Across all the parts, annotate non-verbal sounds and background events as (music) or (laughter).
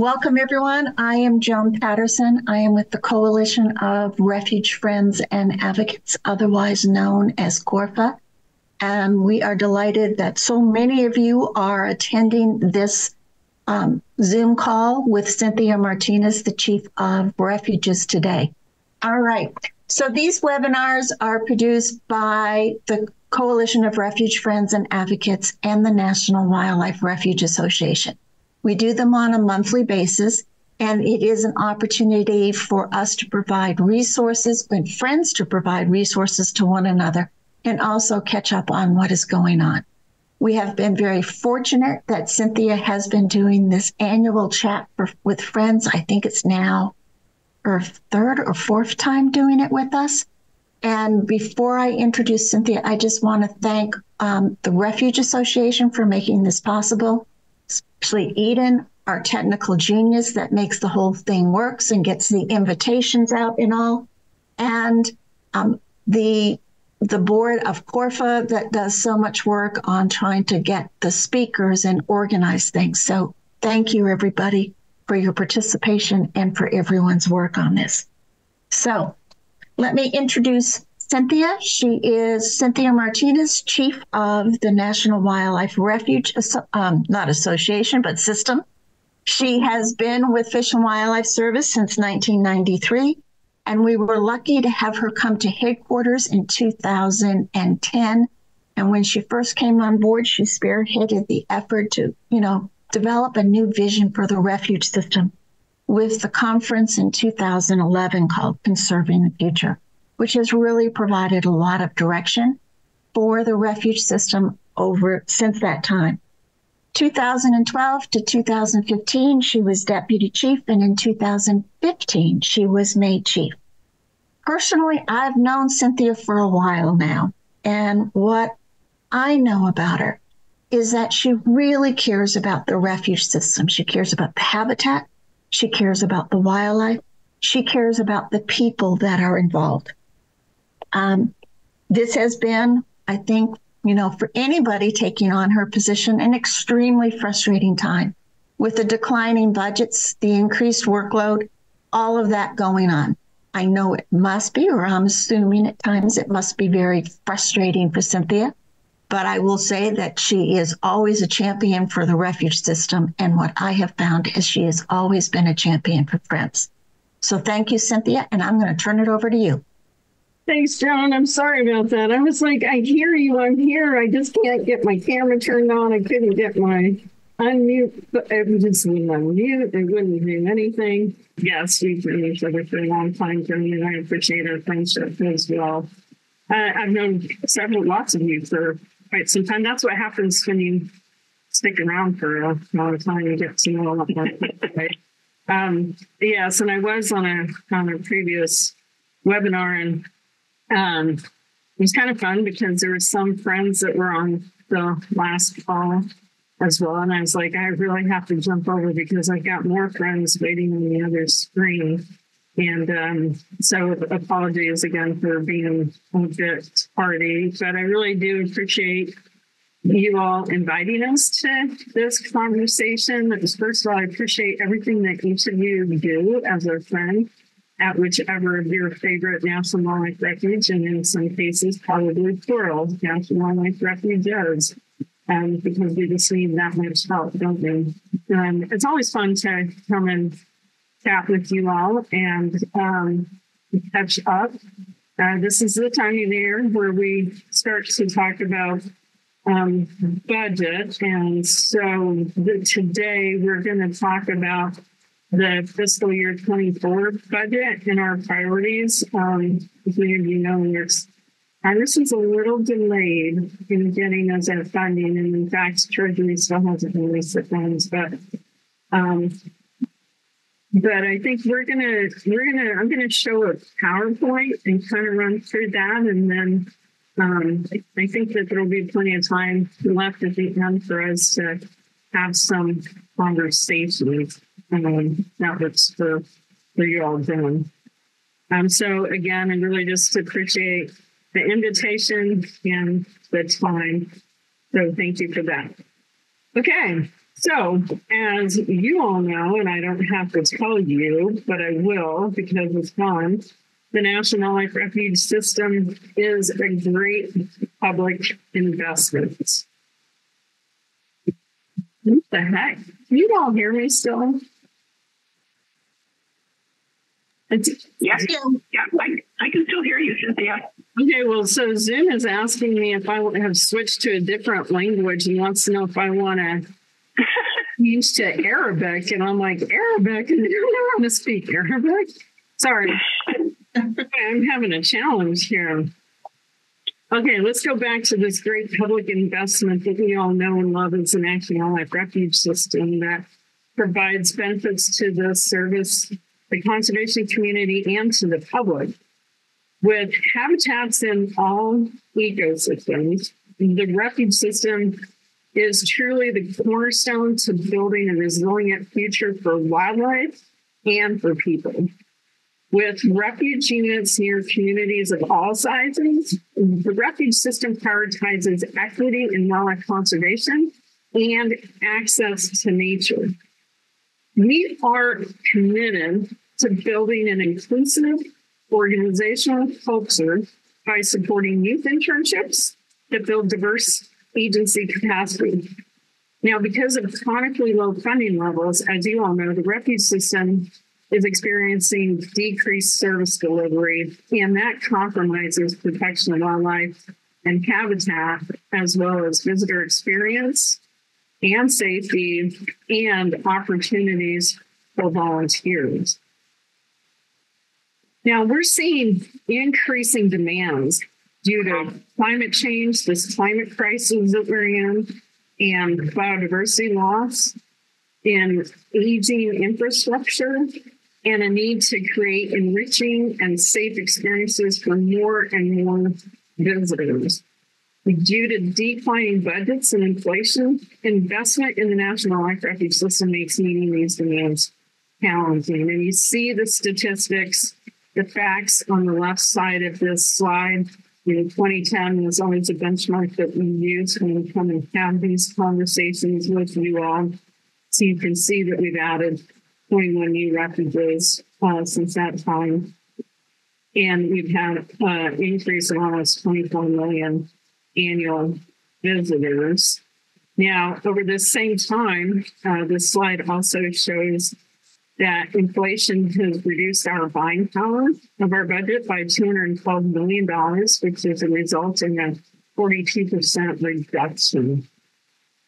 Welcome, everyone. I am Joan Patterson. I am with the Coalition of Refuge Friends and Advocates, otherwise known as CORFA. And we are delighted that so many of you are attending this um, Zoom call with Cynthia Martinez, the Chief of Refuges today. All right. So these webinars are produced by the Coalition of Refuge Friends and Advocates and the National Wildlife Refuge Association. We do them on a monthly basis, and it is an opportunity for us to provide resources and friends to provide resources to one another and also catch up on what is going on. We have been very fortunate that Cynthia has been doing this annual chat for, with friends. I think it's now her third or fourth time doing it with us. And before I introduce Cynthia, I just want to thank um, the Refuge Association for making this possible especially Eden, our technical genius that makes the whole thing works and gets the invitations out and all, and um, the the board of Corfa that does so much work on trying to get the speakers and organize things. So thank you everybody for your participation and for everyone's work on this. So let me introduce Cynthia. She is Cynthia Martinez, Chief of the National Wildlife Refuge, um, not association, but system. She has been with Fish and Wildlife Service since 1993, and we were lucky to have her come to headquarters in 2010. And when she first came on board, she spearheaded the effort to, you know, develop a new vision for the refuge system with the conference in 2011 called Conserving the Future which has really provided a lot of direction for the refuge system over since that time. 2012 to 2015, she was deputy chief, and in 2015, she was made chief. Personally, I've known Cynthia for a while now, and what I know about her is that she really cares about the refuge system. She cares about the habitat, she cares about the wildlife, she cares about the people that are involved. Um, this has been, I think, you know, for anybody taking on her position, an extremely frustrating time with the declining budgets, the increased workload, all of that going on. I know it must be, or I'm assuming at times it must be very frustrating for Cynthia. But I will say that she is always a champion for the refuge system. And what I have found is she has always been a champion for friends. So thank you, Cynthia. And I'm going to turn it over to you. Thanks, Joan. I'm sorry about that. I was like, I hear you. I'm here. I just can't get my camera turned on. I couldn't get my unmute. But It just mean unmute. It wouldn't do anything. Yes, we've known each other for a long time, Tony, and I appreciate our friendship as well. Uh, I've known several, lots of you for quite some time. That's what happens when you stick around for a long time. You get to know a lot more people? Um, yes, and I was on a on a previous webinar and um, it was kind of fun because there were some friends that were on the last call as well. And I was like, I really have to jump over because I've got more friends waiting on the other screen. And um, so apologies again for being a bit tardy, but I really do appreciate you all inviting us to this conversation. First of all, I appreciate everything that each of you do as a friend at whichever of your favorite national wildlife refuge, and in some cases, probably plural national wildlife refuges, um, because we just need that much help, don't we? Um, it's always fun to come and chat with you all and um, catch up. Uh, this is the time of year where we start to talk about um, budget. And so the, today we're going to talk about the fiscal year 24 budget and our priorities. Um, as many of you know, there's Congress is a little delayed in getting us that funding, and in fact, Treasury still hasn't released the funds. But, um, but I think we're gonna we're gonna I'm gonna show a PowerPoint and kind of run through that, and then um, I think that there'll be plenty of time left at the end for us to have some conversations um, that was for, you all doing. Um, so again, I really just appreciate the invitation and the time. So thank you for that. Okay, So, as you all know, and I don't have to tell you, but I will because it's fun, the National Wildlife Refuge System is a great public investment. What the heck? Can you all hear me still? It's, Yeah, yeah, I, I can still hear you, Cynthia. okay, well, so Zoom is asking me if I have switched to a different language and wants to know if I want to (laughs) change to Arabic. And I'm like, Arabic? (laughs) And I don't know how to speak Arabic. Sorry. (laughs) I'm having a challenge here. Okay, let's go back to this great public investment that we all know and love as the National Wildlife Refuge System that provides benefits to the service, the conservation community, and to the public. With habitats in all ecosystems, the refuge system is truly the cornerstone to building a resilient future for wildlife and for people. With refuge units near communities of all sizes, the refuge system prioritizes equity in wildlife conservation and access to nature. We are committed to building an inclusive organizational culture by supporting youth internships that build diverse agency capacity. Now, because of chronically low funding levels, as you all know, the refuge system is experiencing decreased service delivery, and that compromises protection of wildlife and habitat, as well as visitor experience and safety and opportunities for volunteers. Now, we're seeing increasing demands due to climate change, this climate crisis that we're in, and biodiversity loss, and aging infrastructure, and a need to create enriching and safe experiences for more and more visitors. Due to declining budgets and inflation, investment in the National Wildlife Refuge System makes meeting these demands challenging. And you see the statistics, the facts on the left side of this slide. You know, 2010 was always a benchmark that we use when we come and have these conversations with you all. So you can see that we've added 21 new refuges uh, since that time. And we've had an uh, increase of almost 24 million annual visitors. Now, over this same time, uh, this slide also shows that inflation has reduced our buying power of our budget by $212 million, which is a result in a 42% reduction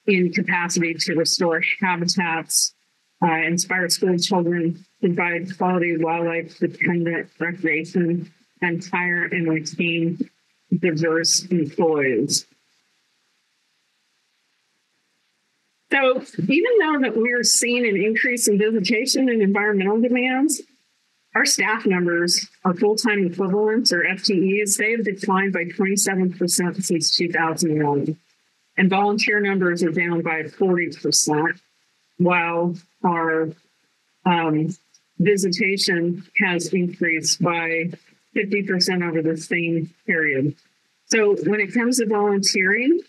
in capacity to restore habitats uh, inspire school children, provide quality wildlife dependent recreation, and hire and retain diverse employees. So even though that we're seeing an increase in visitation and environmental demands, our staff numbers, our full-time equivalents or FTEs, they have declined by 27% since 2001. And volunteer numbers are down by 40%, while our um, visitation has increased by 50% over the same period. So when it comes to volunteering,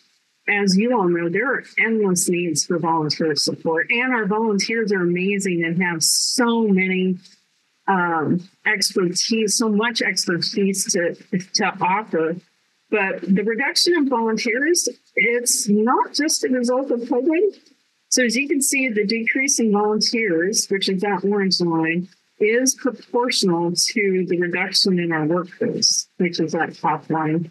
as you all know, there are endless needs for volunteer support, and our volunteers are amazing and have so many um, expertise, so much expertise to to offer. But the reduction of volunteers, it's not just a result of COVID. So as you can see, the decrease in volunteers, which is that orange line, is proportional to the reduction in our workforce, which is that top line.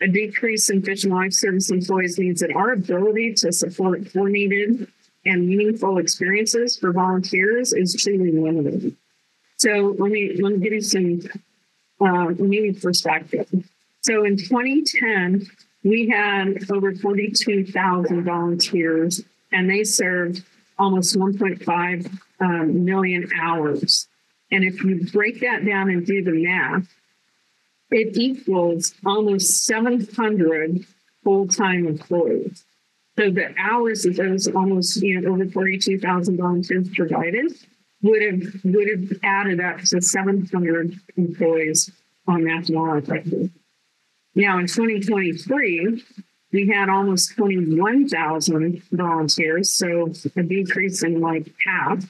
A decrease in Fish and Wildlife Service employees means that our ability to support coordinated and meaningful experiences for volunteers is truly limited. So let me let me give you some uh, perspective. So in 2010, we had over 42,000 volunteers, and they served almost 1.5 um, million hours. And if you break that down and do the math, it equals almost 700 full-time employees. So the hours that those almost you know over 42,000 volunteers provided would have would have added up to 700 employees on National Refuge. Now in 2023, we had almost 21,000 volunteers, so a decrease in like half.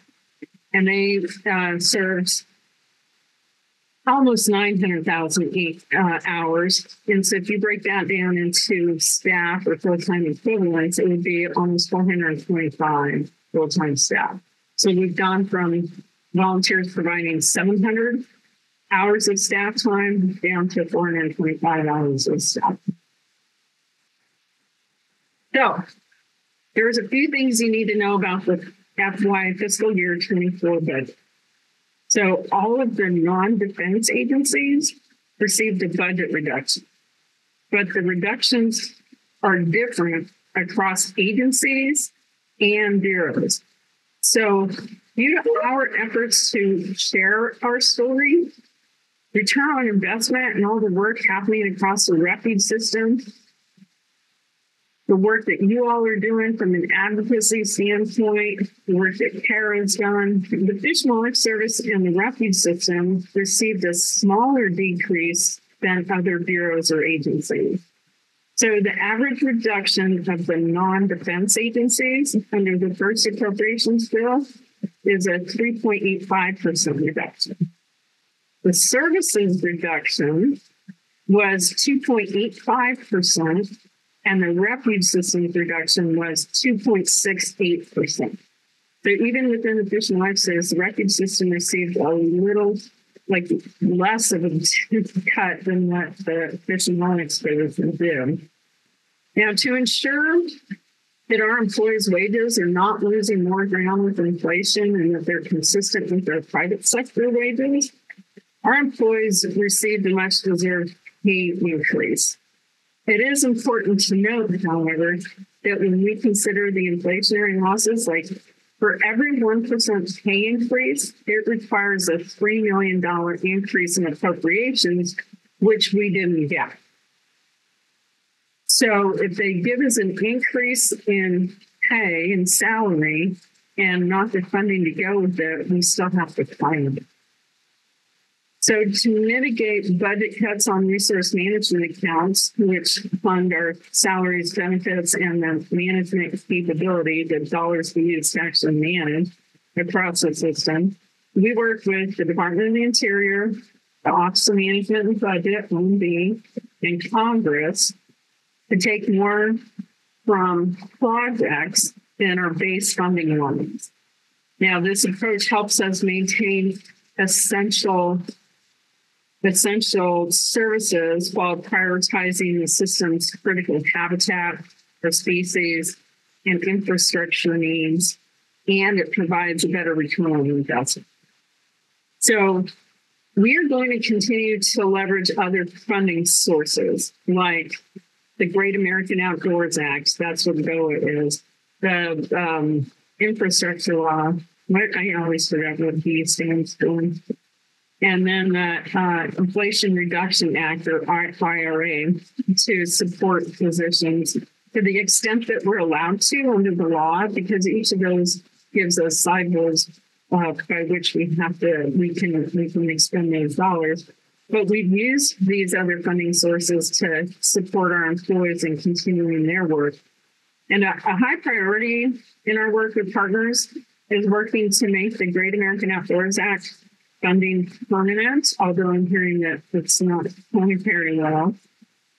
And they uh, served almost 900,000 uh, hours. And so if you break that down into staff or full-time equivalents, it would be almost 425 full-time staff. So we've gone from volunteers providing 700 hours of staff time down to 425 hours of staff. So there's a few things you need to know about the FY fiscal year 24 budget. So all of the non-defense agencies received a budget reduction, but the reductions are different across agencies and bureaus. So due to our efforts to share our story, return on investment and all the work happening across the refuge system the work that you all are doing from an advocacy standpoint, the work that Kara's done, the Fish and Wildlife Service and the refuge system received a smaller decrease than other bureaus or agencies. So the average reduction of the non-defense agencies under the first appropriations bill is a 3.85% reduction. The services reduction was 2.85%, and the refuge systems reduction was 2.68%. So even within the Fish and Wildlife Service, the refuge system received a little, like less of a (laughs) cut than what the Fish and Wildlife Service did. Now, to ensure that our employees' wages are not losing more ground with inflation and that they're consistent with their private sector wages, our employees received a much deserved pay increase. It is important to note, however, that when we consider the inflationary losses, like for every 1% pay increase, it requires a $3 million increase in appropriations, which we didn't get. So if they give us an increase in pay and salary and not the funding to go with it, we still have to find it. So to mitigate budget cuts on resource management accounts, which fund our salaries, benefits, and the management capability, the dollars we use to actually manage across the system, we work with the Department of the Interior, the Office of Management and Budget, OMB, and Congress to take more from projects than our base funding limits. Now, this approach helps us maintain essential essential services while prioritizing the system's critical habitat for species and infrastructure needs, and it provides a better return on investment. So we are going to continue to leverage other funding sources like the Great American Outdoors Act. That's what GAOA is. The um, infrastructure law. I always forget what B stands for and then the uh, Inflation Reduction Act or IRA to support physicians to the extent that we're allowed to under the law, because each of those gives us sideboards uh, by which we have to we can we can expend those dollars. But we've used these other funding sources to support our employees in continuing their work. And a, a high priority in our work with partners is working to make the Great American Outdoors Act funding permanent, although I'm hearing that it's not going very well.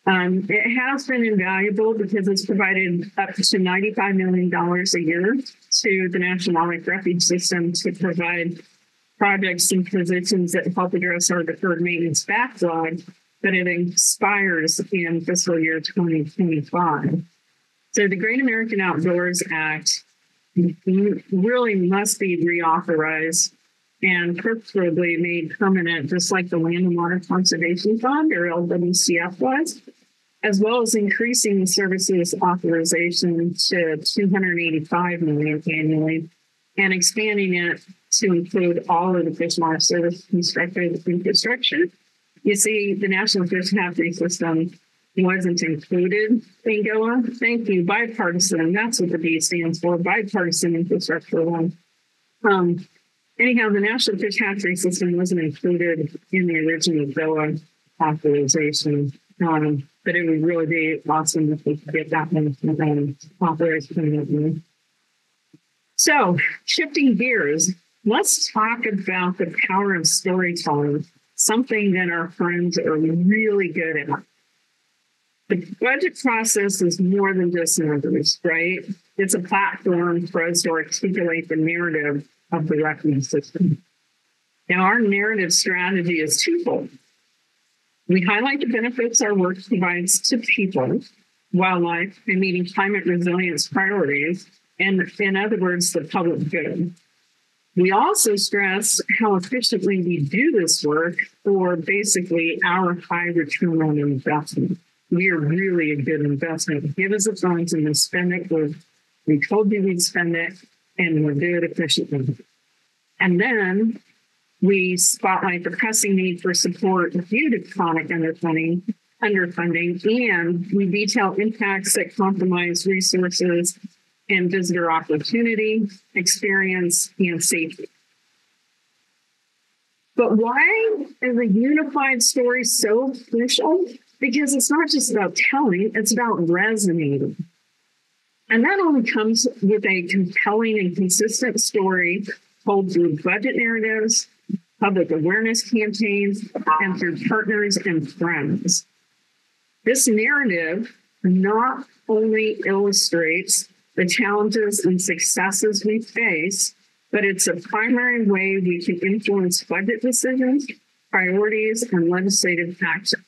Um, it has been invaluable because it's provided up to $95 million a year to the National Wildlife Refuge System to provide projects and positions that help address our deferred maintenance backlog, but it expires in fiscal year 2025. So the Great American Outdoors Act really must be reauthorized and preferably made permanent, just like the Land and Water Conservation Fund or LWCF was, as well as increasing the services authorization to 285 million annually and expanding it to include all of the fish and wildlife service constructed infrastructure. You see, the National Fish Hatchery System wasn't included in GAOA. Thank you, bipartisan. That's what the B stands for, bipartisan infrastructure one. Um, Anyhow, the National Fish Hatchery System wasn't included in the original GAOA authorization. Um, but it would really be awesome if we could get that one um, authorized permanently. So, shifting gears, let's talk about the power of storytelling, something that our friends are really good at. The budget process is more than just numbers, right? It's a platform for us to articulate the narrative of the revenue system. Now, our narrative strategy is twofold. We highlight the benefits our work provides to people, wildlife, and meeting climate resilience priorities, and in other words, the public good. We also stress how efficiently we do this work for basically our high return on investment. We are really a good investment. Give us the funds and we spend it. We told you we'd spend it and we'll do it efficiently. And then we spotlight the pressing need for support due to chronic underfunding, underfunding, and we detail impacts that compromise resources and visitor opportunity, experience, and safety. But why is a unified story so crucial? Because it's not just about telling, it's about resonating. And that only comes with a compelling and consistent story told through budget narratives, public awareness campaigns, and through partners and friends. This narrative not only illustrates the challenges and successes we face, but it's a primary way we can influence budget decisions, priorities, and legislative action.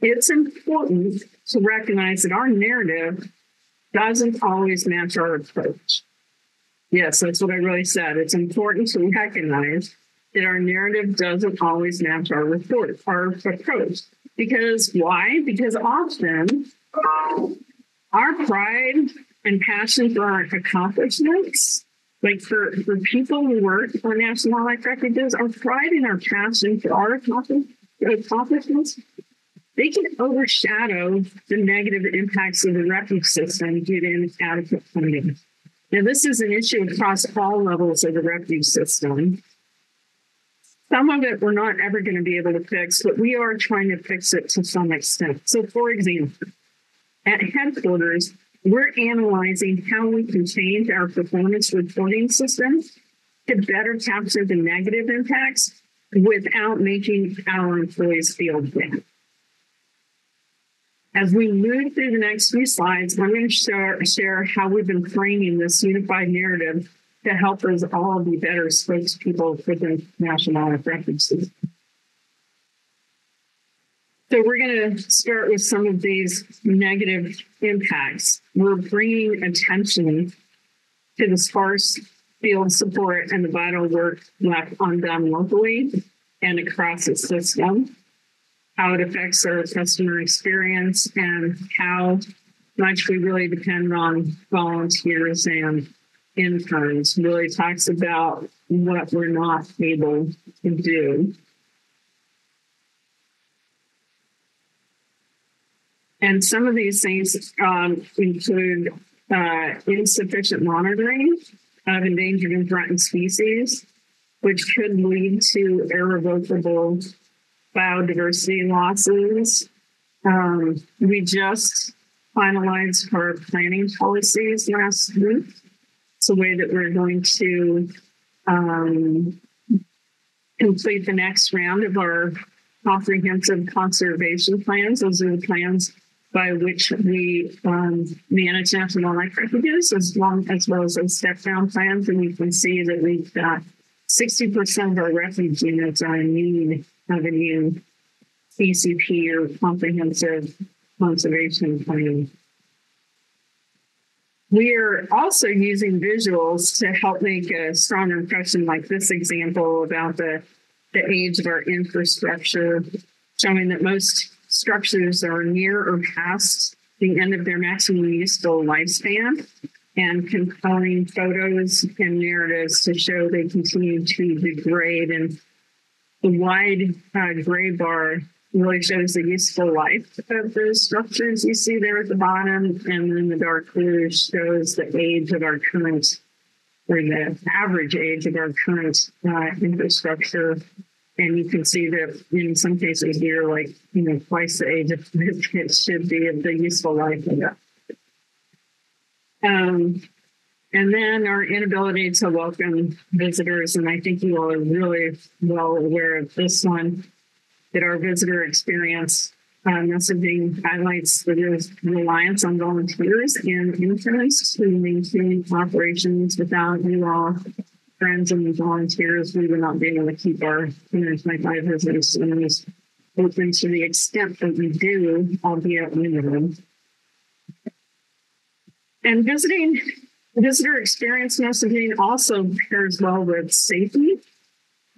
It's important to recognize that our narrative doesn't always match our approach. Yes, that's what I really said. It's important to recognize that our narrative doesn't always match our report, our approach. Because why? Because often our pride and passion for our accomplishments, like for, for people who work for National Wildlife Refuges, our pride and our passion for our accomplishments, they can overshadow the negative impacts of the refuge system due to inadequate funding. Now, this is an issue across all levels of the refuge system. Some of it we're not ever going to be able to fix, but we are trying to fix it to some extent. So, for example, at headquarters, we're analyzing how we can change our performance reporting system to better capture the negative impacts without making our employees feel bad. As we move through the next few slides, I'm going to share, share how we've been framing this unified narrative to help us all be better spokespeople for the national references. So we're going to start with some of these negative impacts. We're bringing attention to the sparse field support and the vital work left undone locally and across the system how it affects our customer experience and how much we really depend on volunteers and interns really talks about what we're not able to do. And some of these things um, include uh, insufficient monitoring of endangered and threatened species, which could lead to irrevocable biodiversity losses. Um, we just finalized our planning policies last week. It's a way that we're going to um, complete the next round of our comprehensive conservation plans. Those are the plans by which we um, manage national wildlife refuges, as long as well as those step down plans. And you can see that we've got 60% of our refuge units are in need of a new CCP or comprehensive conservation plan. We are also using visuals to help make a strong impression, like this example about the, the age of our infrastructure, showing that most structures are near or past the end of their maximum useful lifespan, and compelling photos and narratives to show they continue to degrade and the wide uh, gray bar really shows the useful life of those structures you see there at the bottom. And then the dark blue shows the age of our current, or the average age of our current uh, infrastructure and you can see that in some cases we're like, you know, twice the age of (laughs) it should be of the useful life of that. Um, and then our inability to welcome visitors, and I think you all are really well aware of this one, that our visitor experience uh, messaging highlights the reliance on volunteers and interns to maintain operations without you all friends and volunteers, we would not be able to keep our 225 visitors centers open to the extent that we do, albeit limited. And visiting visitor experience messaging also pairs well with safety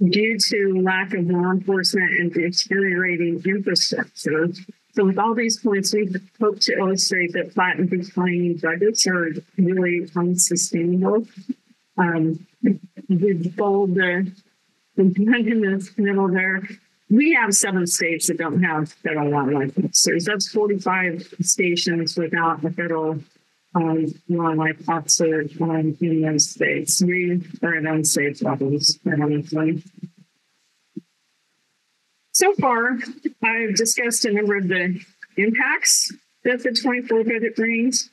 due to lack of law enforcement and deteriorating infrastructure. So with all these points, we hope to illustrate that flat and declining budgets are really unsustainable. Um, the bold, the, in the middle there, we have seven states that don't have federal wildlife officers. That's 45 stations without a federal um, wildlife officer um, in those states. We are at unsafe levels, honestly. So far, I've discussed a number of the impacts that the 24 budget brings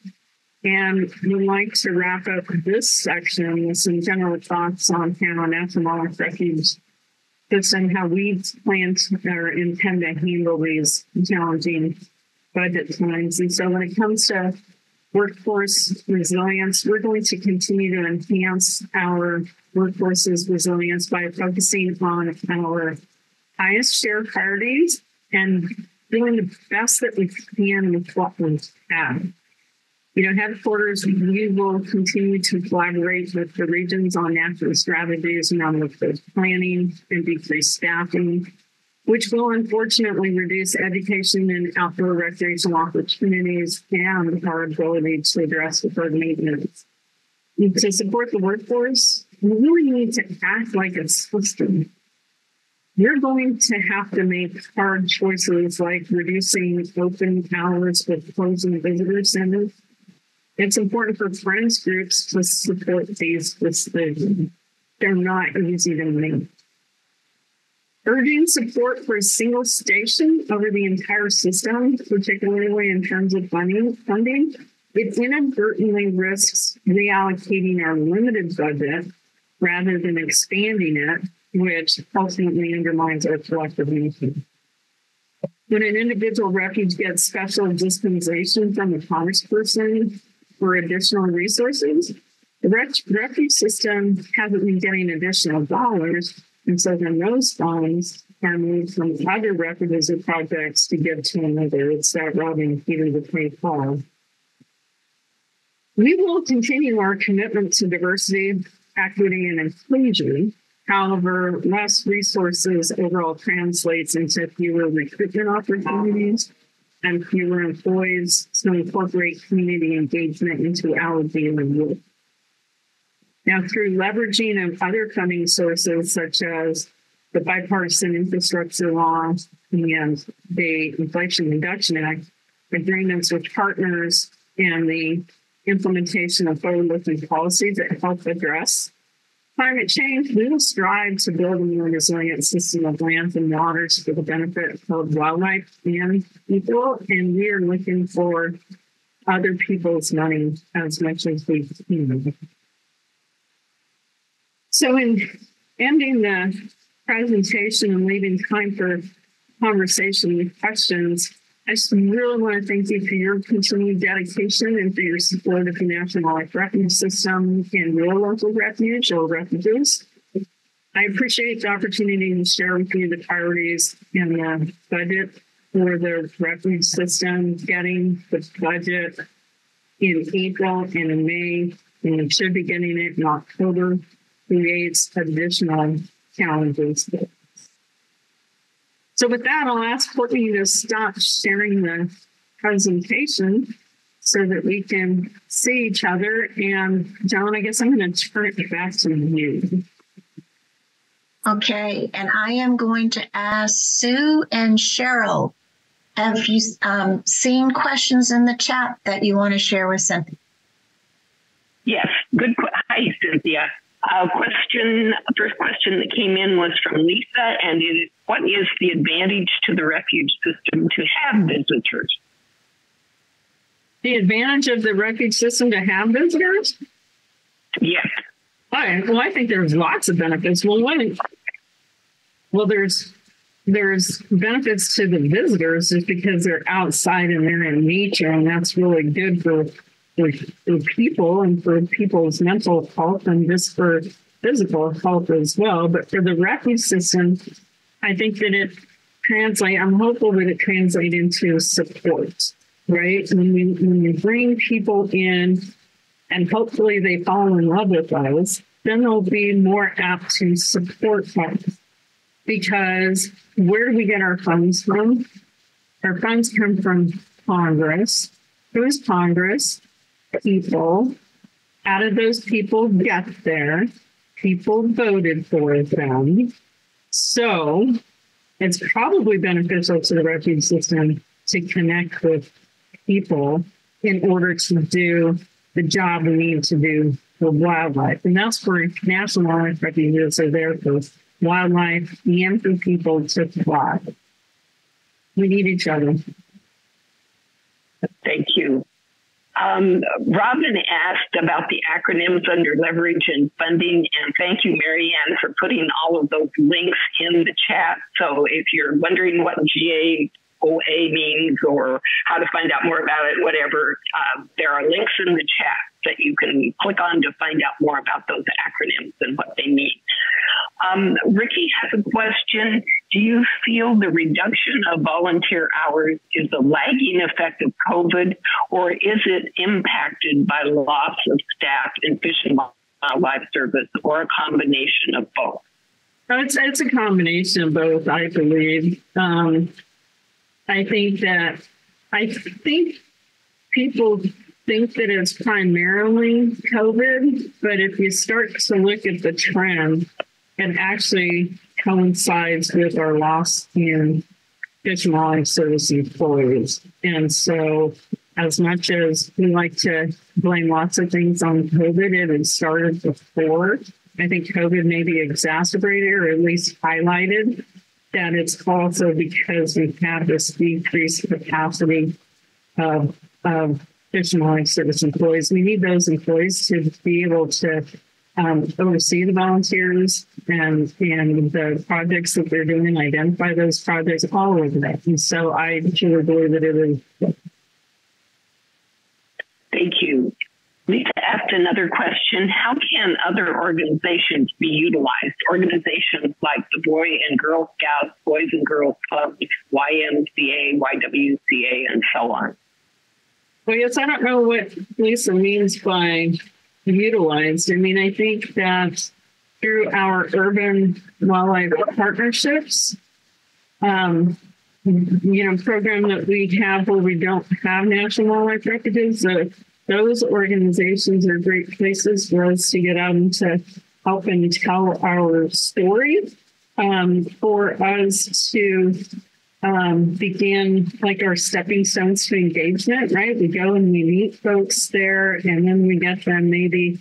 and would like to wrap up this section with some general thoughts on how National Wildlife Refuge system, how we plan to or intend to handle these challenging budget times. And so when it comes to workforce resilience, we're going to continue to enhance our workforce's resilience by focusing on our highest share priorities and doing the best that we can with what we have. You know, headquarters, we will continue to collaborate with the regions on national strategies around workforce planning and decrease staffing, which will unfortunately reduce education and outdoor recreational opportunities and our ability to address deferred maintenance. And to support the workforce, we really need to act like a system you're going to have to make hard choices like reducing open hours with closing visitor centers. It's important for friends groups to support these decisions. They're not easy to make. Urging support for a single station over the entire system, particularly in terms of funding, funding it inadvertently risks reallocating our limited budget rather than expanding it which ultimately undermines our collective mission. When an individual refuge gets special dispensation from a congressperson for additional resources, the refuge system hasn't been getting additional dollars, and so then those funds are moved from other or projects to give to another. It's that robbing Peter to pay Paul. We will continue our commitment to diversity, equity, and inclusion However, less resources overall translates into fewer recruitment opportunities and fewer employees to incorporate community engagement into our daily work. Now, through leveraging of other funding sources such as the bipartisan infrastructure law and the Inflation Reduction Act, agreements with partners, and the implementation of forward-looking policies that help address climate change, we will strive to build a more resilient system of lands and waters for the benefit of wildlife and people. And we are looking for other people's money as much as we can. So, in ending the presentation and leaving time for conversation and questions, I just really want to thank you for your continued dedication and for your support of the National Wildlife Refuge System and your local refuge or refuges. I appreciate the opportunity to share with you the priorities and the budget for the refuge system, getting the budget in April and in May, and we should be getting it in October, creates additional challenges so with that, I'll ask Courtney to stop sharing the presentation so that we can see each other. And Joan, I guess I'm going to turn it back to you. Okay, and I am going to ask Sue and Cheryl. Have you um, seen questions in the chat that you want to share with Cynthia? Yes, good. Hi, Cynthia. Uh, question, first question that came in was from Lisa, and it is, what is the advantage to the refuge system to have visitors? The advantage of the refuge system to have visitors? Yes. Well, I think there's lots of benefits. Well, one, well, there's there's benefits to the visitors just because they're outside and they're in nature, and that's really good for for, for people and for people's mental health and just for physical health as well. But for the refuge system, I think that it translate. I'm hopeful that it translates into support, right? When we when we bring people in, and hopefully they fall in love with us, then they'll be more apt to support us. Because where do we get our funds from? Our funds come from Congress. Who's Congress? People. How did those people get there? People voted for them. So it's probably beneficial to the refuge system to connect with people in order to do the job we need to do for wildlife. And that's where national wildlife refuges are there for wildlife and for people to thrive. We need each other. Thank you. Um, Robin asked about the acronyms under leverage and funding, and thank you, Marianne, for putting all of those links in the chat. So if you're wondering what GAOA means or how to find out more about it, whatever, uh, there are links in the chat that you can click on to find out more about those acronyms and what they mean. Um, Ricky has a question. Do you feel the reduction of volunteer hours is a lagging effect of COVID, or is it impacted by loss of staff in Fish and Wildlife Service, or a combination of both? It's, it's a combination of both, I believe. Um, I think that I think people think that it's primarily COVID, but if you start to look at the trend, it actually coincides with our loss in fish and wildlife service employees. And so, as much as we like to blame lots of things on COVID, it had started before. I think COVID maybe exacerbated or at least highlighted that it's also because we have this decreased capacity of, of fish and wildlife service employees. We need those employees to be able to um, oversee the volunteers and and the projects that they're doing, and identify those projects, all of that. And so I truly believe that it is. Thank you. Lisa asked another question. How can other organizations be utilized? Organizations like the Boy and Girl Scouts, Boys and Girls Club, YMCA, YWCA, and so on. Well, yes, I don't know what Lisa means by utilized. I mean, I think that through our urban wildlife partnerships, um, you know, program that we have where we don't have national wildlife refuges, uh, those organizations are great places for us to get out and to help and tell our story. Um, for us to um, begin like our stepping stones to engagement, right? We go and we meet folks there, and then we get them maybe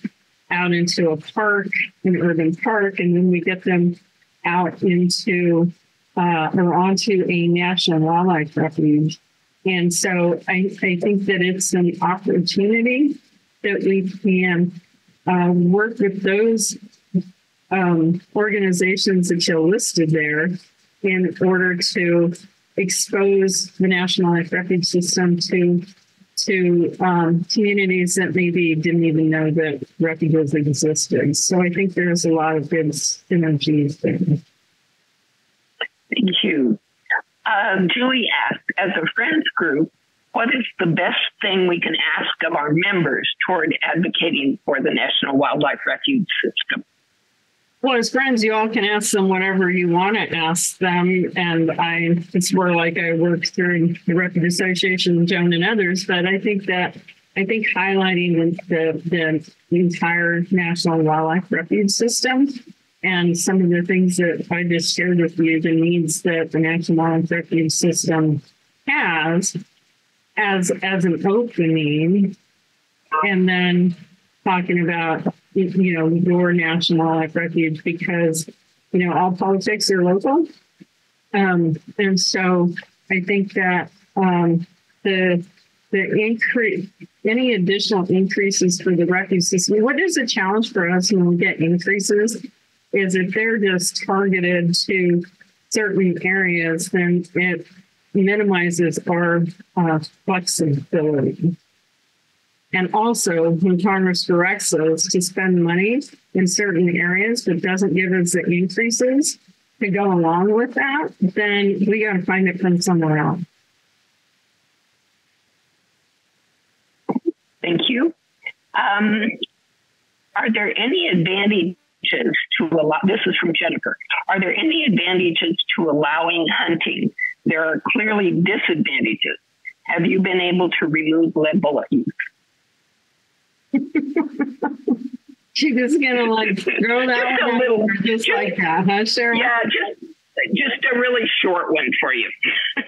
out into a park, an urban park, and then we get them out into uh, or onto a national wildlife refuge. And so I, I think that it's an opportunity that we can uh, work with those um, organizations that you listed there in order to expose the National Wildlife Refuge System to to um, communities that maybe didn't even know that refuges existed. So I think there's a lot of good synergies there. Thank you. Um, Julie asked, as a friends group, what is the best thing we can ask of our members toward advocating for the National Wildlife Refuge System? Well, as friends, you all can ask them whatever you want to ask them. And I, it's more like I work through the Refuge Association, Joan and others, but I think that I think highlighting the, the, the entire National Wildlife Refuge System and some of the things that I just shared with you, the needs that the National Wildlife Refuge System has as as an opening, and then talking about you know, your national wildlife refuge because, you know, all politics are local. Um, and so I think that um, the the increase, any additional increases for the refuge system, what is a challenge for us when we get increases is if they're just targeted to certain areas, then it minimizes our uh, flexibility. And also, when Congress directs us to spend money in certain areas but doesn't give us the increases to go along with that, then we got to find it from somewhere else. Thank you. Um, are there any advantages to allow? This is from Jennifer. Are there any advantages to allowing hunting? There are clearly disadvantages. Have you been able to remove lead bullet use? She just gonna like throw that Just a little- just, just- like that, huh, Cheryl? Yeah, just just a really short one for you. (laughs)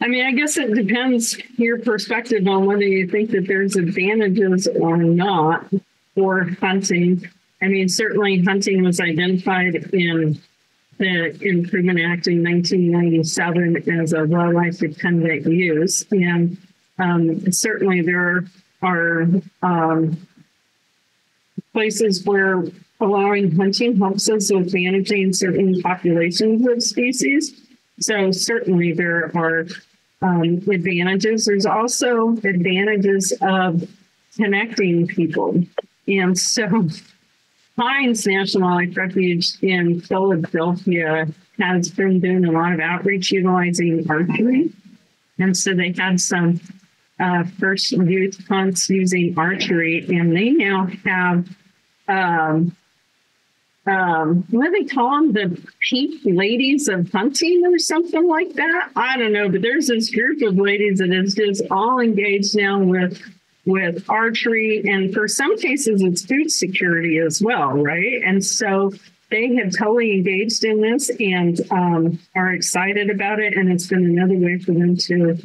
I mean, I guess it depends your perspective on whether you think that there's advantages or not for hunting. I mean, certainly hunting was identified in the Improvement Act in 1997 as a wildlife dependent use. And um, certainly there are um, places where allowing hunting helps us with managing certain populations of species. So certainly there are um, advantages. There's also advantages of connecting people. And so Heinz National Wildlife Refuge in Philadelphia has been doing a lot of outreach utilizing archery. And so they had some uh, first youth hunts using archery, and they now have um, um, what do they call them? The pink ladies of hunting or something like that. I don't know, but there's this group of ladies that is just all engaged now with with archery, and for some cases, it's food security as well, right? And so they have totally engaged in this and um, are excited about it, and it's been another way for them to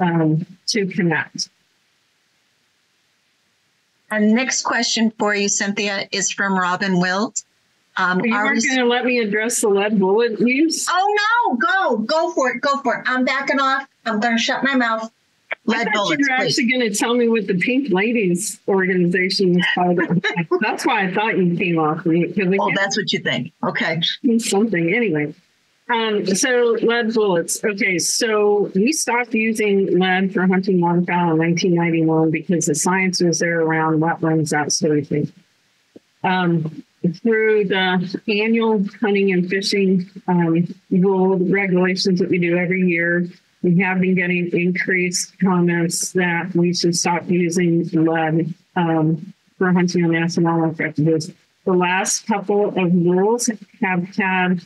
um, to connect. Our next question for you, Cynthia, is from Robin Wilt. Um, Are you not going to let me address the lead bullet use? oh no, go, go for it, go for it. I'm backing off. I'm going to shut my mouth. I Lead thought bullets, you were please. actually going to tell me what the Pink Ladies organization was called. (laughs) that's why I thought you came off because Oh, that's what you think. Okay. something anyway. Um, so lead bullets. Okay, so we stopped using lead for hunting waterfowl in 1991 because the science was there around wetlands, that sort of thing. Um, through the annual hunting and fishing um, rule regulations that we do every year, we have been getting increased comments that we should stop using lead um, for hunting on national refuges. The last couple of rules have had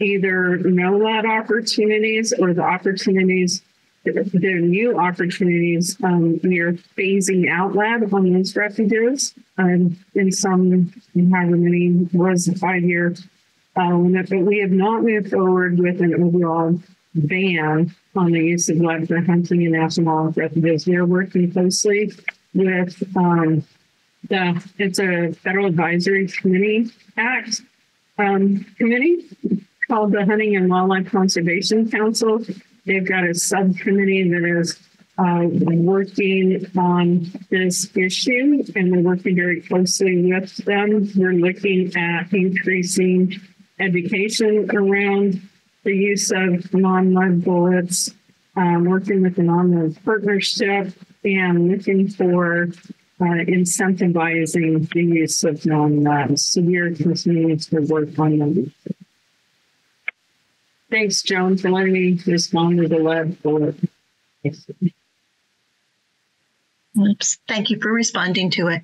either no lead opportunities or the opportunities, the new opportunities, um, we are phasing out lead on those refuges. Um, in some, however many was a five year uh, limit, but we have not moved forward with an overall ban on the use of lead for hunting and national refuges. We are working closely with um, the, it's a federal advisory committee act um, committee called the Hunting and Wildlife Conservation Council. They've got a subcommittee that is uh, working on this issue, and we're working very closely with them. We're looking at increasing education around the use of non-lead bullets, um, working with the non-lead partnership, and looking for uh, incentivizing the use of non-lead. So we are continuing to work on them. Thanks, Joan, for letting me respond to the lead bullet. Oops. Thank you for responding to it.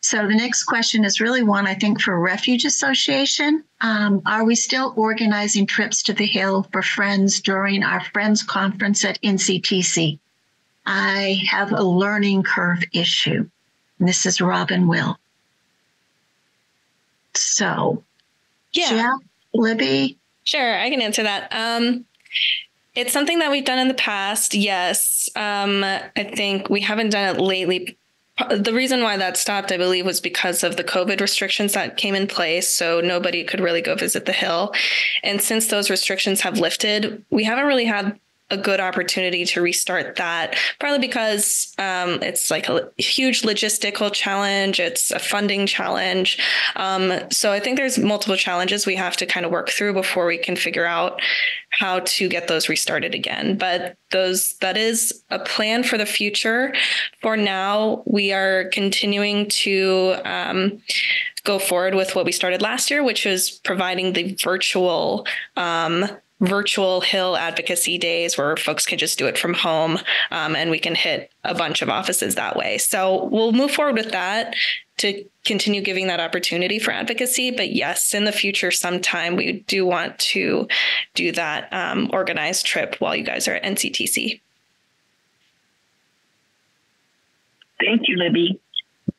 So the next question is really one I think for Refuge Association. Um, are we still organizing trips to the Hill for friends during our Friends Conference at NCTC? I have a learning curve issue. And this is Robin Will. So, Yeah, Jeff, Libby, sure. I can answer that. Um, it's something that we've done in the past. Yes. Um, I think we haven't done it lately, the reason why that stopped, I believe, was because of the COVID restrictions that came in place. So nobody could really go visit the hill. And since those restrictions have lifted, we haven't really had a good opportunity to restart that, partly because um, it's like a huge logistical challenge, it's a funding challenge. Um, so I think there's multiple challenges we have to kind of work through before we can figure out how to get those restarted again. But those that is a plan for the future. For now, we are continuing to um, go forward with what we started last year, which was providing the virtual um, virtual Hill advocacy days where folks can just do it from home um, and we can hit a bunch of offices that way. So we'll move forward with that to continue giving that opportunity for advocacy. But yes, in the future, sometime we do want to do that um, organized trip while you guys are at NCTC. Thank you, Libby.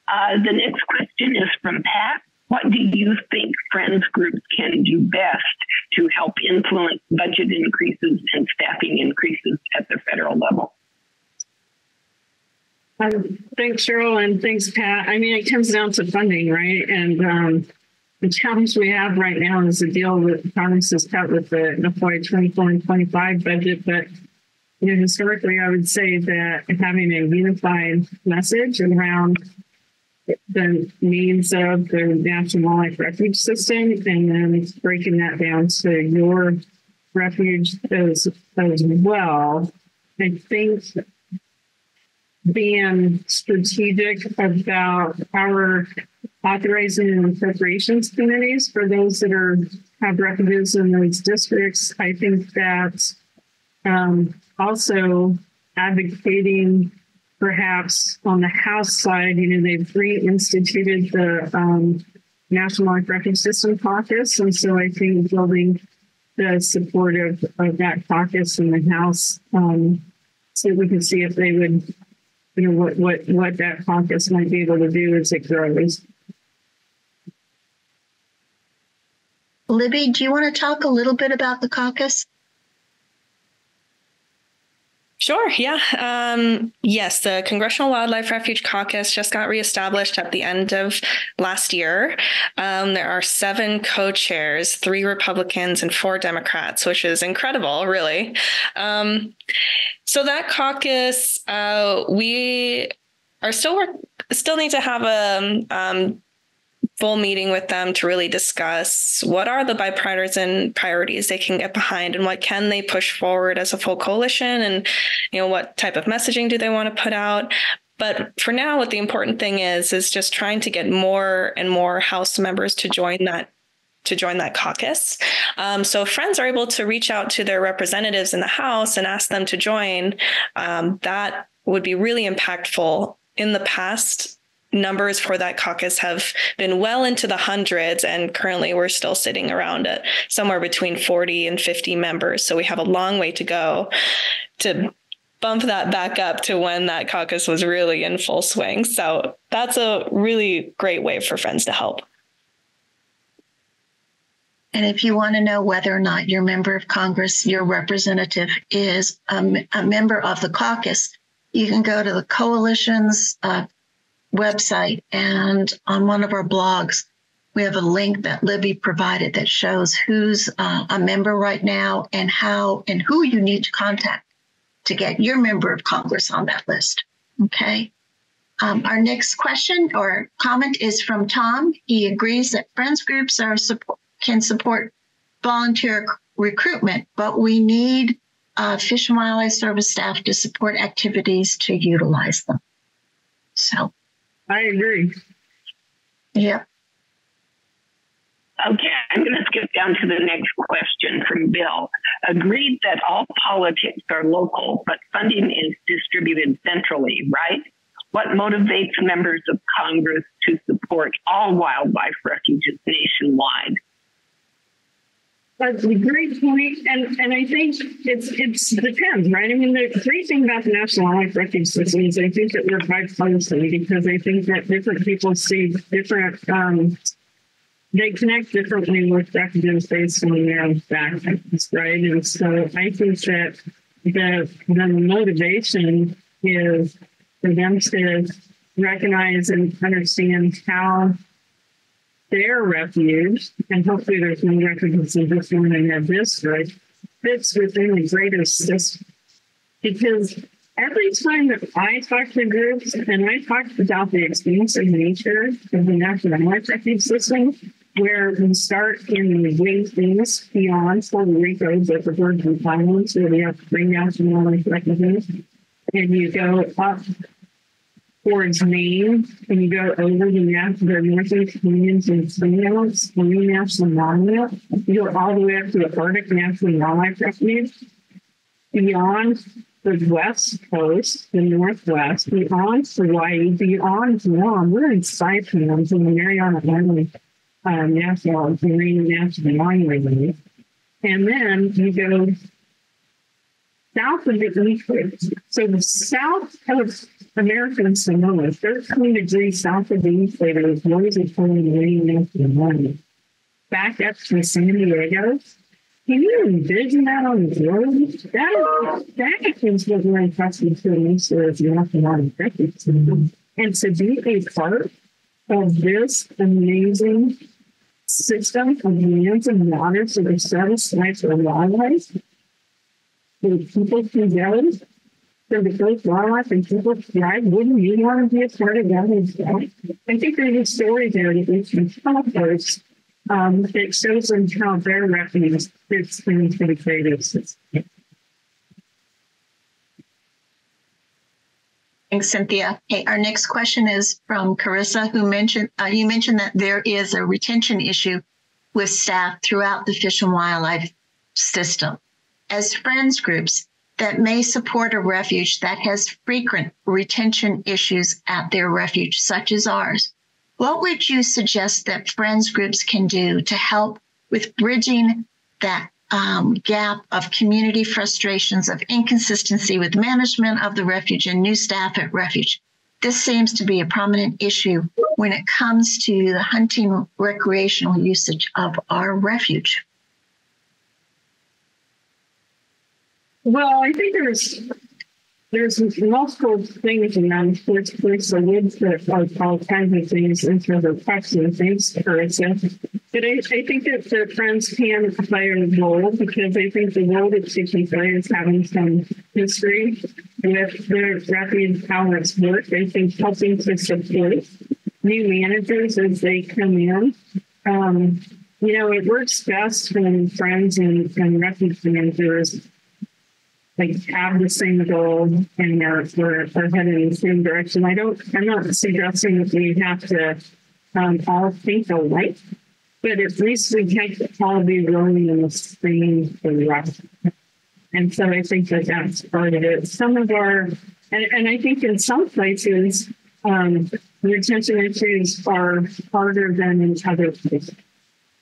Uh, the next question is from Pat. What do you think friends groups can do best to help influence budget increases and staffing increases at the federal level? Um, thanks, Cheryl, and thanks, Pat. I mean, it comes down to funding, right? And um, the challenge we have right now is the deal that Congress has cut with the FY 24 and 25 budget. But you know, historically, I would say that having a unified message around the needs of the National Wildlife Refuge System and then breaking that down to your refuge as, as well. I think being strategic about our authorizing and appropriations committees for those that are have refuges in those districts. I think that um, also advocating perhaps on the House side, you know, they've reinstituted the um, National Wildlife System Caucus. And so I think building the support of, of that caucus in the House um, so we can see if they would, you know, what, what, what that caucus might be able to do as it grows. Libby, do you want to talk a little bit about the caucus? Sure. Yeah. Um, yes, the Congressional Wildlife Refuge Caucus just got reestablished at the end of last year. Um, there are seven co chairs, three Republicans and four Democrats, which is incredible, really. Um, so, that caucus, uh, we are still work, still need to have a um, full meeting with them to really discuss what are the bipartisan priorities they can get behind and what can they push forward as a full coalition and you know what type of messaging do they want to put out but for now what the important thing is is just trying to get more and more house members to join that to join that caucus. Um, so friends are able to reach out to their representatives in the House and ask them to join. Um, that would be really impactful. In the past, numbers for that caucus have been well into the hundreds and currently we're still sitting around at somewhere between 40 and 50 members. So we have a long way to go to bump that back up to when that caucus was really in full swing. So that's a really great way for friends to help. And if you want to know whether or not your member of Congress, your representative, is a, a member of the caucus, you can go to the coalition's uh, website and on one of our blogs, we have a link that Libby provided that shows who's uh, a member right now and how and who you need to contact to get your member of Congress on that list. Okay. Um, our next question or comment is from Tom. He agrees that friends groups are support, can support volunteer recruitment, but we need uh, Fish and Wildlife Service staff to support activities to utilize them. So I agree. Yeah. Okay, I'm going to skip down to the next question from Bill. Agreed that all politics are local, but funding is distributed centrally, right? What motivates members of Congress to support all wildlife refuges nationwide? That's a great point, and and I think it's it's depends, right? I mean, the great thing about the National Wildlife Refuge System is I think that we're bipartisan because I think that different people see different. Um, they connect differently with refugees based on their backgrounds, right? And so I think that the the motivation is for them to recognize and understand how their refuge, and hopefully there's no refuges in this one in their district, fits within the greater system. Because every time that I talk to groups and I talk about the expansive nature of the national wildlife refuge system, where we start in the wings things beyond Puerto Rico, but the Virgin Islands, where we have three national wildlife refuges, and you go up towards Maine, and you go over the map, the Northeast Canyons and National Monument, you go all the way up to the Arctic National Wildlife Refuge. Beyond the west coast, the northwest, beyond Hawaii, beyond Guam, we're in Saipan, in the Mariana Island uh, National Marine National Monument. And then you go south of the equator. So the south of American Samoa, 13 degrees south of the equator, is Rose Atoll Marine National Monument. Back up to San Diego. Can you envision that on the road? That, that is what we're entrusted to administer as national executives. And to be a part of this amazing system of lands and waters that are set aside for wildlife, for people who go, for the great wildlife and people thrive, wouldn't you want to be a part of that as well? I think there's a story there that we can tell folks um, that shows them how their refuge fits into the creative system. Thanks, Cynthia. Okay, our next question is from Carissa, who mentioned uh, you mentioned that there is a retention issue with staff throughout the fish and wildlife system. As friends groups that may support a refuge that has frequent retention issues at their refuge, such as ours, what would you suggest that friends groups can do to help with bridging that um, gap of community frustrations of inconsistency with management of the refuge and new staff at refuge. This seems to be a prominent issue when it comes to the hunting recreational usage of our refuge. Well, I think there's there's multiple things in that. There's, there's the woods that are all kinds of things in terms of questions, things, Carissa. But I, I think that the friends can play a role because I think the world of CP3 is having some history with the refuge how it's work. I think helping to support new managers as they come in. Um, you know, it works best when friends and, and refuge managers like have the same goal and we're, we're, we're headed in the same direction. I don't, I'm not suggesting that we have to um, all think alike, but at least we can all be rolling in the same direction. And so I think that that's part of it. Some of our, and, and I think in some places, um, retention issues are harder than in other places.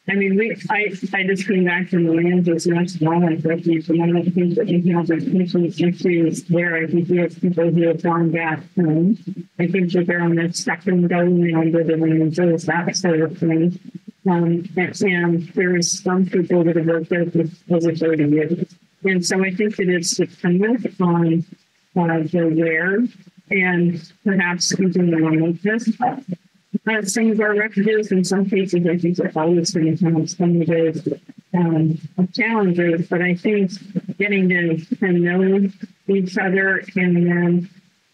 I mean, we, I, I just came back from the land as much wildlife refuge, and one of the things that we have is pension issues there. I think we have people who have gone back home. I think that they're on the second going under the rangers, that sort of thing. Um, and, and there's some people that have worked there for over 30 years. And so I think that it's dependent on uh, the where and perhaps even the remoteness uh, some of our refuges, in some cases, I think are always going to have some of those um, challenges. But I think getting to, to know each other and then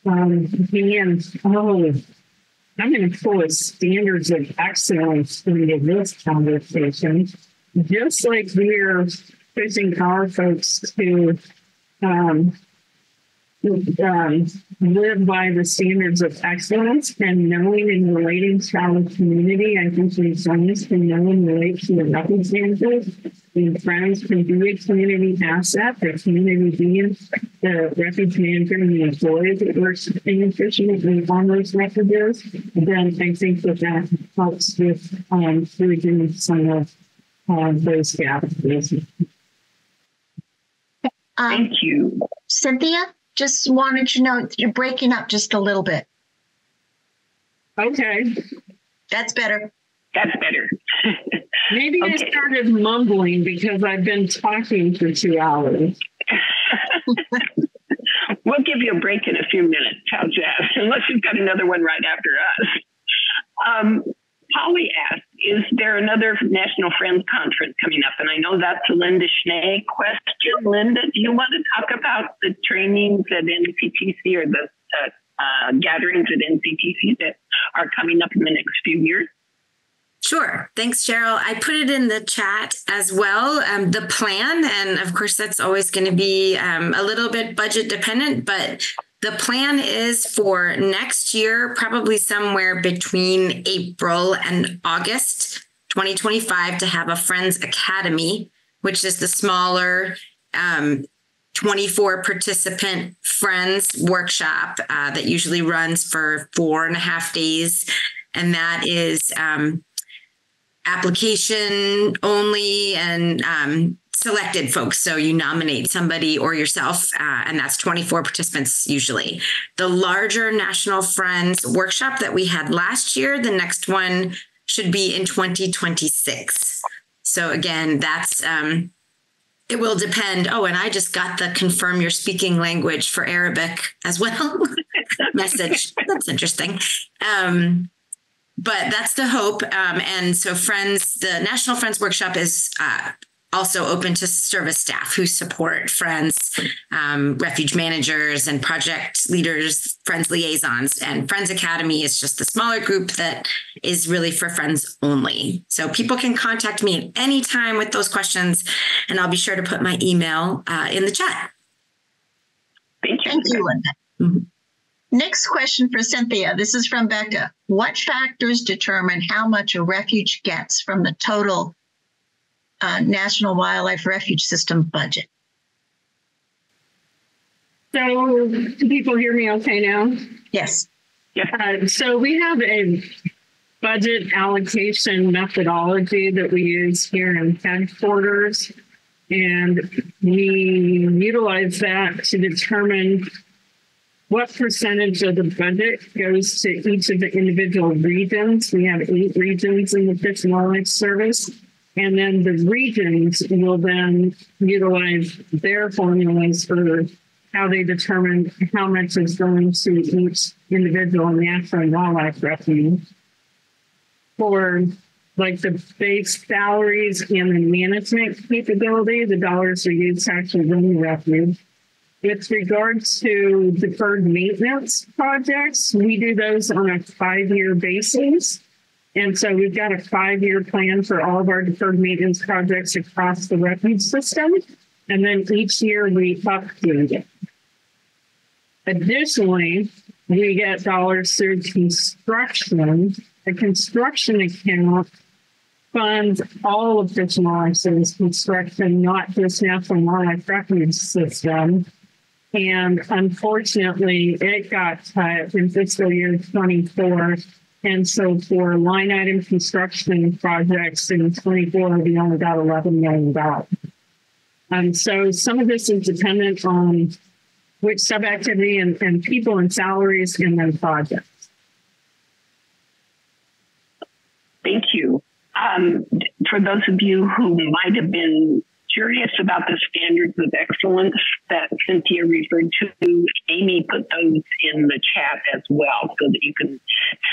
um, being, oh, I'm going to pull a standards of excellence into this conversation, just like we're pushing our folks to um, um, live by the standards of excellence and knowing and relating to our community. I think we've done this to know and relate to the refuge managers. And friends can be a community asset, the community being the refuge manager and the employees that works in efficiently on those refuges. Then I think that that helps with um, bridging some of uh, those gaps. Um, Thank you. Cynthia? Just wanted to know you're breaking up just a little bit. Okay. That's better. That's better. (laughs) Maybe okay. I started mumbling because I've been talking for two hours. (laughs) We'll give you a break in a few minutes. How's that? (laughs) Unless you've got another one right after us. Um, Polly asked, is there another National Friends Conference coming up? And I know that's a Linda Schnee question. Linda, do you want to talk about the trainings at NCTC or the uh, uh, gatherings at NCTC that are coming up in the next few years? Sure. Thanks, Cheryl. I put it in the chat as well. Um, the plan, and of course, that's always going to be um, a little bit budget dependent, but the plan is for next year, probably somewhere between April and August 2025, to have a Friends Academy, which is the smaller um, 24 participant Friends workshop uh, that usually runs for four and a half days. And that is um, application only and um, selected folks. So you nominate somebody or yourself, uh, and that's 24 participants usually. The larger National Friends workshop that we had last year, the next one should be in 2026. So again, that's um, it will depend. Oh, and I just got the confirm your speaking language for Arabic as well (laughs) message. That's interesting. Um, but that's the hope. Um, and so, Friends, the National Friends Workshop is uh, also open to service staff who support Friends, um, refuge managers, and project leaders, Friends liaisons. And Friends Academy is just the smaller group that is really for Friends only. So, people can contact me at any time with those questions, and I'll be sure to put my email uh, in the chat. Thank you. Thank you, Linda. Mm-hmm. Next question for Cynthia. This is from Becca. What factors determine how much a refuge gets from the total uh, National Wildlife Refuge System budget? So, do people hear me okay now? Yes. Yes. Uh, so, we have a budget allocation methodology that we use here in headquarters, and we utilize that to determine what percentage of the budget goes to each of the individual regions. We have eight regions in the Fish and Wildlife Service. And then the regions will then utilize their formulas for how they determine how much is going to each individual natural wildlife refuge. For like the base salaries and the management capability, the dollars are used to actually run the refuge. With regards to deferred maintenance projects, we do those on a five year basis. And so we've got a five year plan for all of our deferred maintenance projects across the refuge system. And then each year we update it. Additionally, we get dollars through construction. The construction account funds all of Fish and Wildlife Service construction, not just National Wildlife Refuge System. And unfortunately, it got cut in fiscal year 24. And so for line item construction projects in 24, we only got $11 million. And so some of this is dependent on which sub activity and, and people and salaries in those projects. Thank you. Um, for those of you who might have been curious about the standards of excellence that Cynthia referred to, Amy put those in the chat as well so that you can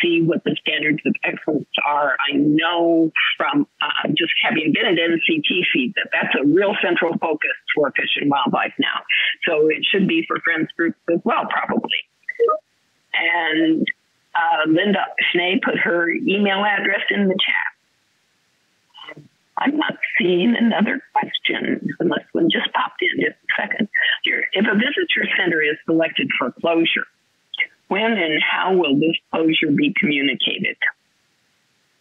see what the standards of excellence are. I know from uh, just having been at NCTC that that's a real central focus for Fish and Wildlife now. So it should be for Friends groups as well, probably. And uh, Linda Schnee put her email address in the chat. I'm not seeing another question unless one just popped in just a second. Here, if a visitor center is selected for closure, when and how will this closure be communicated?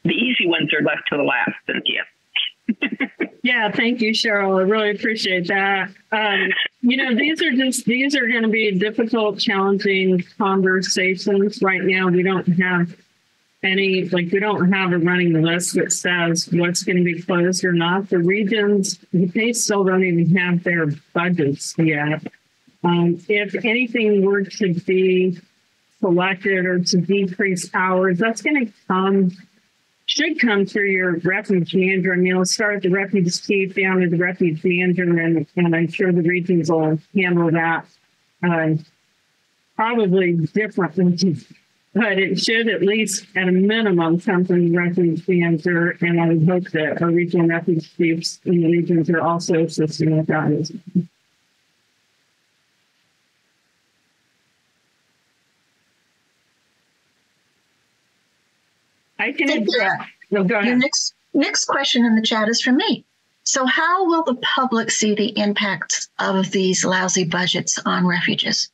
The easy ones are left to the last, Cynthia. (laughs) yeah, thank you, Cheryl. I really appreciate that. Um, you know, these are just these are going to be difficult, challenging conversations. Right now, we don't have any, like, we don't have a running list that says what's going to be closed or not. The regions, they still don't even have their budgets yet. Um, if anything were to be selected or to decrease hours, that's going to come, should come through your refuge manager. I mean, it'll start at the refuge chief down to the refuge manager, and, and I'm sure the regions will handle that uh, probably different but it should at least, at a minimum, something from the answer. And I would hope that our regional refuge chiefs in the regions are also assisting with that. I can address. No, go Your ahead. next next question in the chat is from me. So, how will the public see the impacts of these lousy budgets on refuges?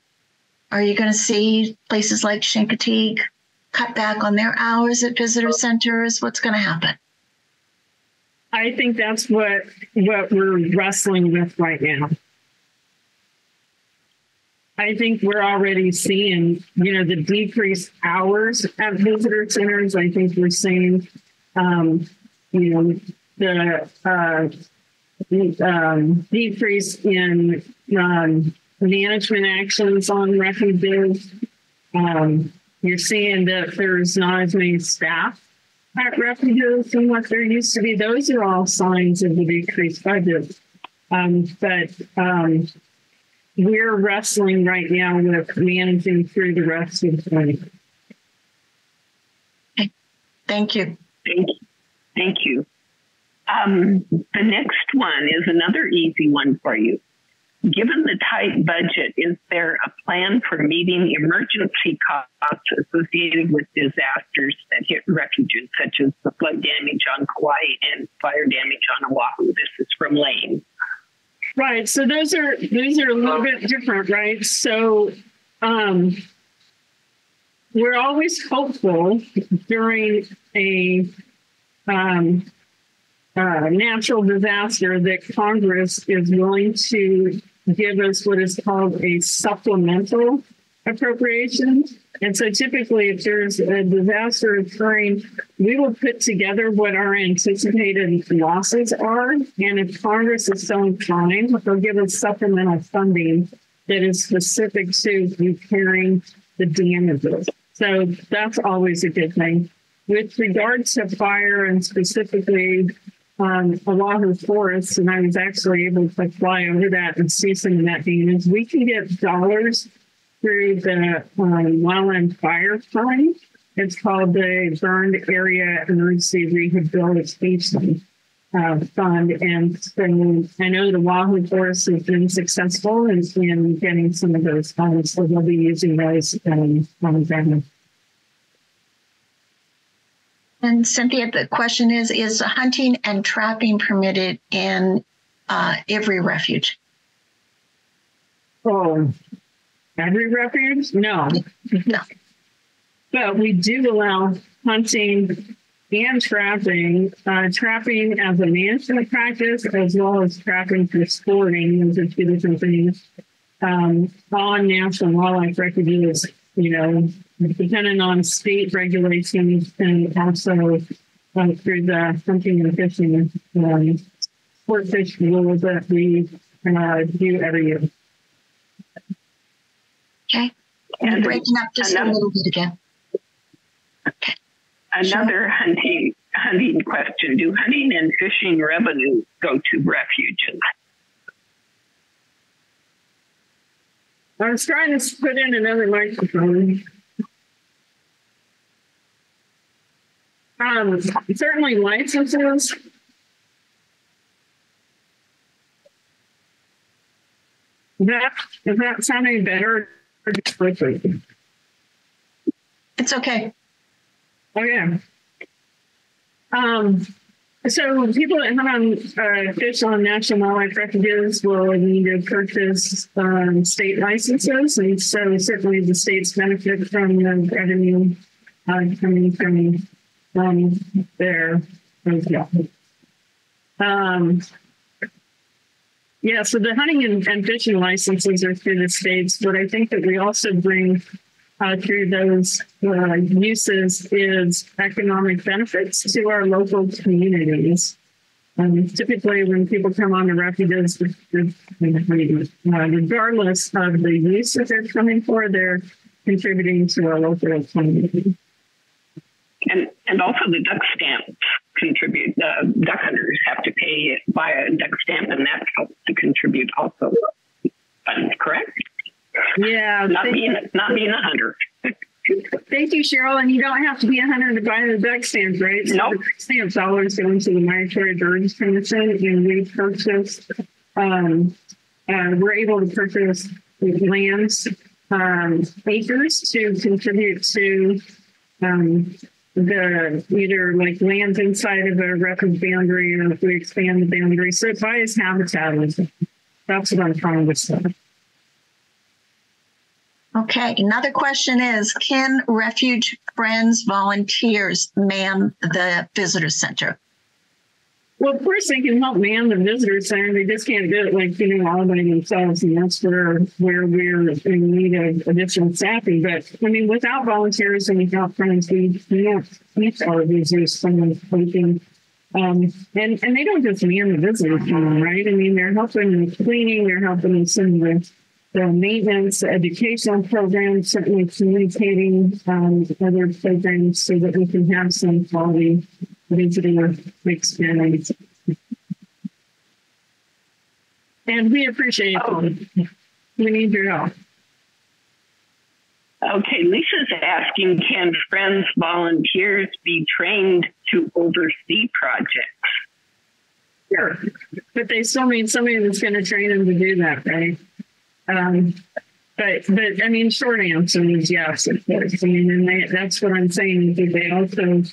Are you going to see places like Chincoteague cut back on their hours at visitor centers? What's going to happen? I think that's what what we're wrestling with right now. I think we're already seeing, you know, the decreased hours at visitor centers. I think we're seeing, um, you know, the uh, um, decrease in um, management actions on refuges. Um, you're seeing that there's not as many staff at refuges and what there used to be. Those are all signs of the decreased budget. Um, but um, we're wrestling right now with managing through the rest of the money. Thank you. Thank you. Thank you. Um, the next one is another easy one for you. Given the tight budget, is there a plan for meeting emergency costs associated with disasters that hit refuges, such as the flood damage on Kauai and fire damage on Oahu? This is from Lane. Right. So those are those are a little bit different, right? So um, we're always hopeful during a um, uh, natural disaster that Congress is willing to give us what is called a supplemental appropriation. And so typically, if there's a disaster occurring, we will put together what our anticipated losses are. And if Congress is so inclined, they'll give us supplemental funding that is specific to repairing the damages. So that's always a good thing. With regard to fire and specifically um, Oahu Forest, and I was actually able to fly over that and see some of that damage. We can get dollars through the um, Wildland Fire Fund. It's called the Burned Area Emergency Rehabilitation uh, Fund. And so I know the Oahu Forest has been successful in, in getting some of those funds, so they'll be using those um, funds. And Cynthia, the question is Is hunting and trapping permitted in uh, every refuge? Oh, every refuge? No. No. But we do allow hunting and trapping, uh, trapping as a management practice, as well as trapping for sporting. Those are two different things. Um, on national wildlife refuges, you know, depending on state regulations and also uh, through the hunting and fishing um, sport fish rules that we uh, do every year. Okay. And And breaking up just a another- little bit again. Okay. Another hunting hunting question: Do hunting and fishing revenue go to refuges? I was trying to put in another microphone. Um, certainly licenses. Is that is that sounding better? or just quickly? It's okay. Okay. Um, so people that hunt on uh, fish on national wildlife refuges will need to purchase um, state licenses, and so certainly the states benefit from the revenue uh, coming from there. Um, yeah, so the hunting and, and fishing licenses are through the states, but I think that we also bring uh, through those uh, uses is economic benefits to our local communities. Um, typically, when people come on the refuges, uh, regardless of the use that they're coming for, they're contributing to our local community. And and also the duck stamps contribute. Uh, duck hunters have to pay by a duck stamp, and that helps to contribute also funds. Correct? Yeah. Not being not being a hunter. thank you, Cheryl. And you don't have to be a hunter to buy the duck stamps, right? So Nope. the duck stamps always go into the Migratory Birds Commission, and we purchased. Um, uh, we're able to purchase lands, um, acres to contribute to um, the either like lands inside of a refuge boundary or if we expand the boundary. So it buys habitat. That's what I'm trying to say. Okay, another question is Can Refuge Friends volunteers man the visitor center? Well, of course, they can help man the visitor center. They just can't do it like you know all by themselves, and that's where where we're in need of additional staffing. But I mean, without volunteers and without friends, we can't keep our visitors from sleeping. Um, and and they don't just man the visitor center, right? I mean, they're helping with cleaning, they're helping with some of the, the maintenance, the educational programs, certainly communicating um, other programs so that we can have some quality visitor experience. And we appreciate Oh. it. We need your help. Okay, Lisa's asking, can Friends volunteers be trained to oversee projects? Sure. But they still need somebody that's going to train them to do that, right? Um, but, but I mean, short answer is yes, of course. I mean, and they, that's what I'm saying. That they also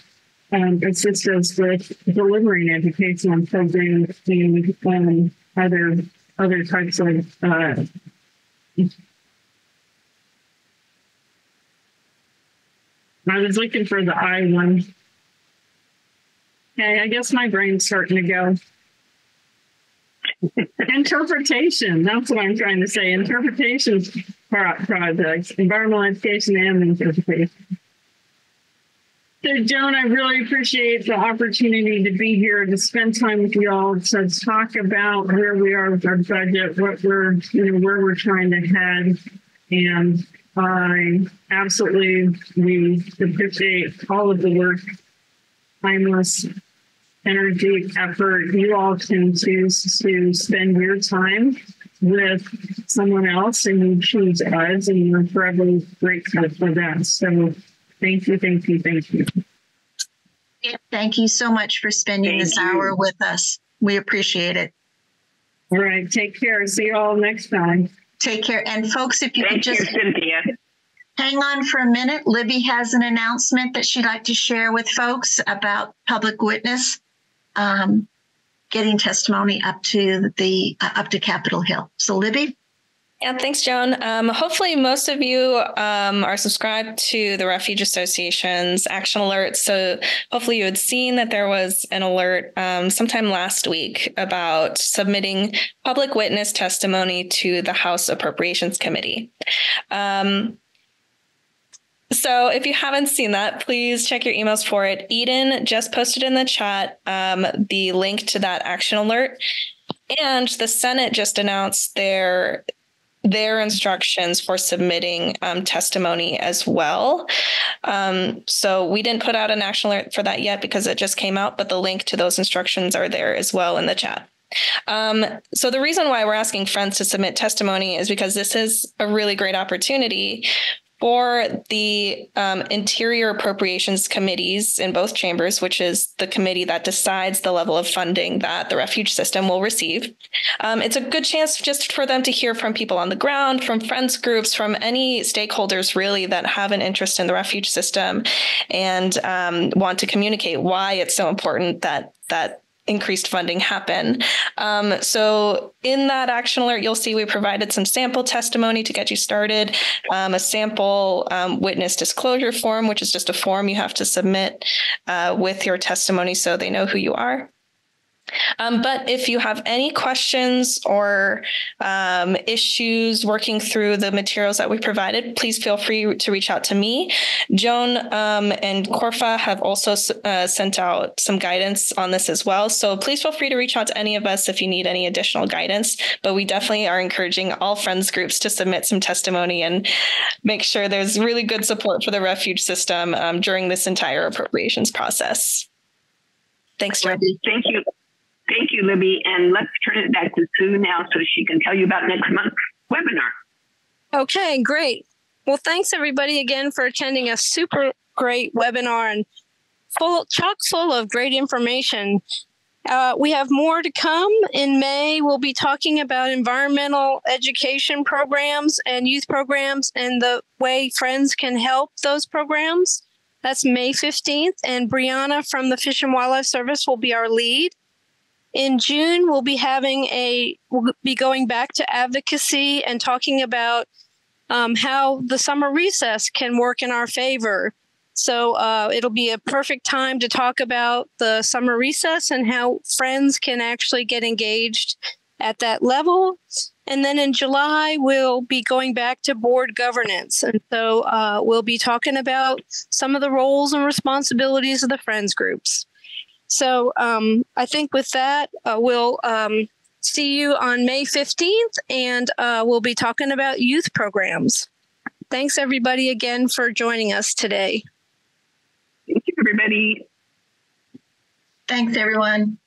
um, assist us with delivering educational programs and um, other other types of. Uh, I was looking for the I one. Okay, I guess my brain's starting to go. Interpretation. That's what I'm trying to say. Interpretation projects, environmental education and interpretation. So, Joan, I really appreciate the opportunity to be here to spend time with you all to talk about where we are with our budget, what we're, you know, where we're trying to head. And I absolutely we appreciate all of the work, timeless energy, effort you all can choose to spend your time with someone else and you choose us and we're forever grateful for that. So thank you, thank you, thank you. Thank you so much for spending Thank this you. hour with us. We appreciate it. All right, take care. See you all next time. Take care. And folks, if you could Thank you, just Cynthia. hang on for a minute, Libby has an announcement that she'd like to share with folks about public witness um, getting testimony up to the uh, up to Capitol Hill. So, Libby. Yeah, thanks, Joan. Um, hopefully, most of you um, are subscribed to the Refuge Association's action alerts. So, hopefully, you had seen that there was an alert um, sometime last week about submitting public witness testimony to the House Appropriations Committee. Um, so, if you haven't seen that, please check your emails for it. Eden just posted in the chat um, the link to that action alert. And the Senate just announced their their instructions for submitting um, testimony as well. Um, so we didn't put out a national alert for that yet because it just came out, but the link to those instructions are there as well in the chat. Um, so the reason why we're asking friends to submit testimony is because this is a really great opportunity for the um, Interior Appropriations Committees in both chambers, which is the committee that decides the level of funding that the refuge system will receive. Um, it's a good chance just for them to hear from people on the ground, from friends groups, from any stakeholders really that have an interest in the refuge system and um, want to communicate why it's so important that that increased funding happen. Um, so in that action alert, you'll see we provided some sample testimony to get you started, um, a sample um, witness disclosure form, which is just a form you have to submit uh, with your testimony so they know who you are. Um, but if you have any questions or um, issues working through the materials that we provided, please feel free to reach out to me. Joan um, and Corfa have also uh, sent out some guidance on this as well. So please feel free to reach out to any of us if you need any additional guidance. But we definitely are encouraging all friends groups to submit some testimony and make sure there's really good support for the refuge system um, during this entire appropriations process. Thanks, Joan. Thank you. Thank you, Libby. And let's turn it back to Sue now so she can tell you about next month's webinar. Okay, great. Well, thanks everybody again for attending a super great webinar and full chock full of great information. Uh, we have more to come in May. We'll be talking about environmental education programs and youth programs and the way friends can help those programs. That's May 15th, and Brianna from the Fish and Wildlife Service will be our lead. In June, we'll be having a, we'll be going back to advocacy and talking about um, how the summer recess can work in our favor. So uh, it'll be a perfect time to talk about the summer recess and how friends can actually get engaged at that level. And then in July, we'll be going back to board governance. And so uh, we'll be talking about some of the roles and responsibilities of the friends groups. So um, I think with that, uh, we'll um, see you on May 15th, and uh, we'll be talking about youth programs. Thanks, everybody, again for joining us today. Thank you, everybody. Thanks, everyone.